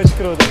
Muito Cruda.